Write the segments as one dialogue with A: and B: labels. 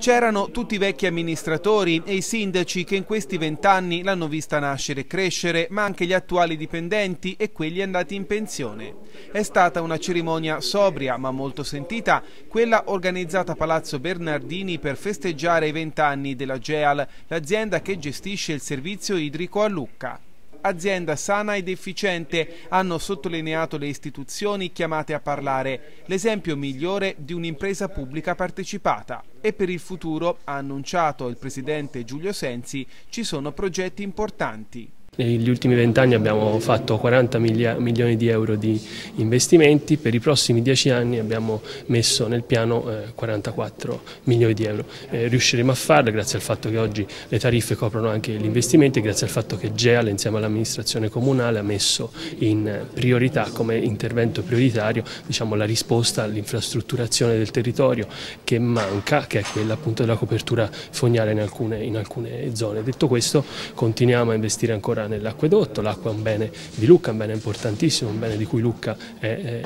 A: C'erano tutti i vecchi amministratori e i sindaci che in questi vent'anni l'hanno vista nascere e crescere, ma anche gli attuali dipendenti e quelli andati in pensione. È stata una cerimonia sobria ma molto sentita, quella organizzata a Palazzo Bernardini per festeggiare i vent'anni della GEAL, l'azienda che gestisce il servizio idrico a Lucca azienda sana ed efficiente, hanno sottolineato le istituzioni chiamate a parlare, l'esempio migliore di un'impresa pubblica partecipata. E per il futuro, ha annunciato il presidente Giulio Sensi, ci sono progetti importanti.
B: Negli ultimi vent'anni abbiamo fatto 40 milioni di euro di investimenti, per i prossimi dieci anni abbiamo messo nel piano 44 eh, milioni di euro. Eh, riusciremo a farlo grazie al fatto che oggi le tariffe coprono anche gli investimenti, grazie al fatto che GEAL insieme all'amministrazione comunale ha messo in priorità come intervento prioritario diciamo, la risposta all'infrastrutturazione del territorio che manca, che è quella appunto della copertura fognale in alcune, in alcune zone. Detto questo continuiamo a investire ancora ancora nell'acquedotto, l'acqua è un bene di Lucca, un bene importantissimo, un bene di cui Lucca è, è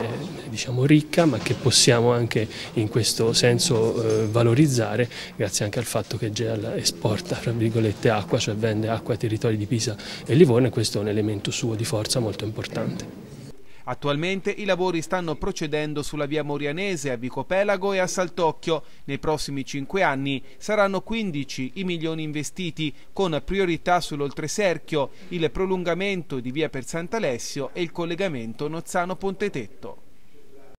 B: diciamo, ricca ma che possiamo anche in questo senso eh, valorizzare grazie anche al fatto che GEAL esporta acqua, cioè vende acqua ai territori di Pisa e Livorno e questo è un elemento suo di forza molto importante.
A: Attualmente i lavori stanno procedendo sulla via Morianese a Vicopelago e a Saltocchio. Nei prossimi cinque anni saranno 15 i milioni investiti, con priorità sull'oltreserchio, il prolungamento di via per Sant'Alessio e il collegamento Nozzano-Pontetetto.